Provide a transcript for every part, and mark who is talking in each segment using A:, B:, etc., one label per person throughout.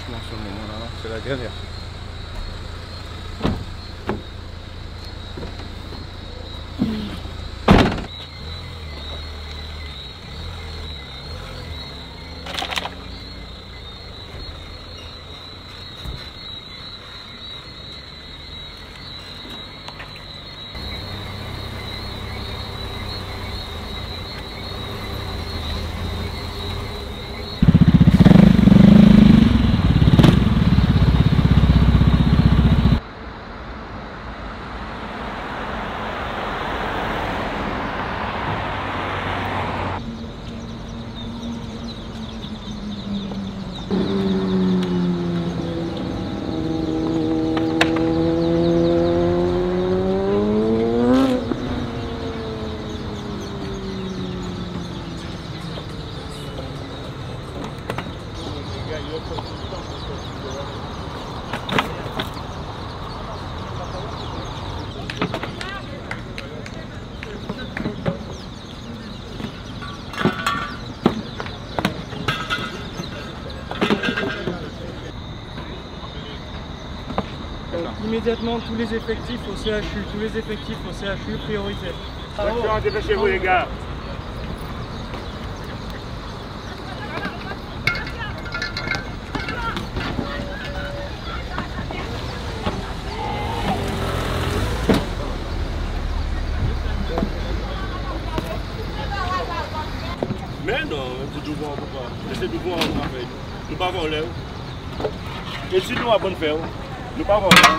A: franchement, ce moment-là, c'est la galère.
B: Immédiatement tous les effectifs au CHU, tous les effectifs au CHU, priorité.
C: dépêchez-vous les gars. Men nan, mwen se douvan pou pa. Mwen bon, se douvan pou pa fè. Nou pa van lè ou. E si nou apon fè ou, nou pa van lè ou.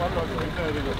C: Продолжение следует...